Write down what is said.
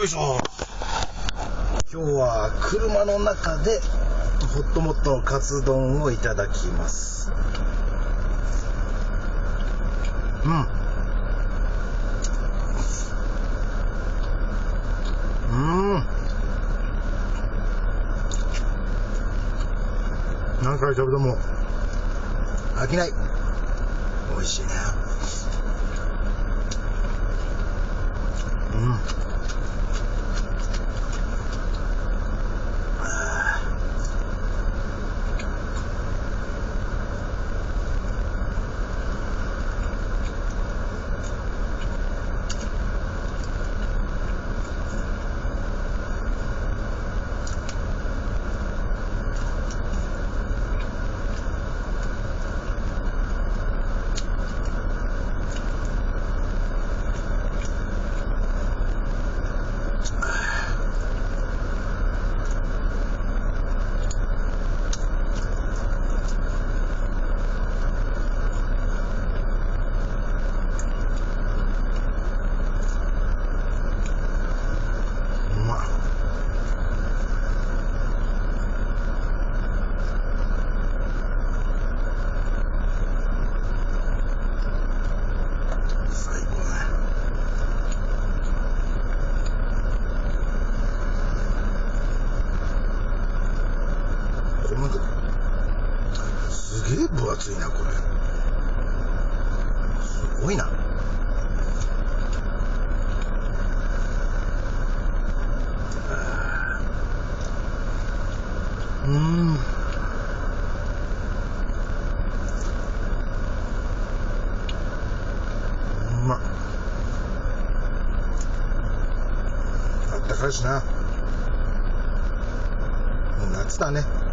よいしょ。今日は車の中でホットモットのカツ丼をいただきます。うん。うん。何回食べても飽きない。美味しいね。うん。これなすげえ分厚いなこれ。すごいな。うん。うまっ。あったかいしな。もう夏だね。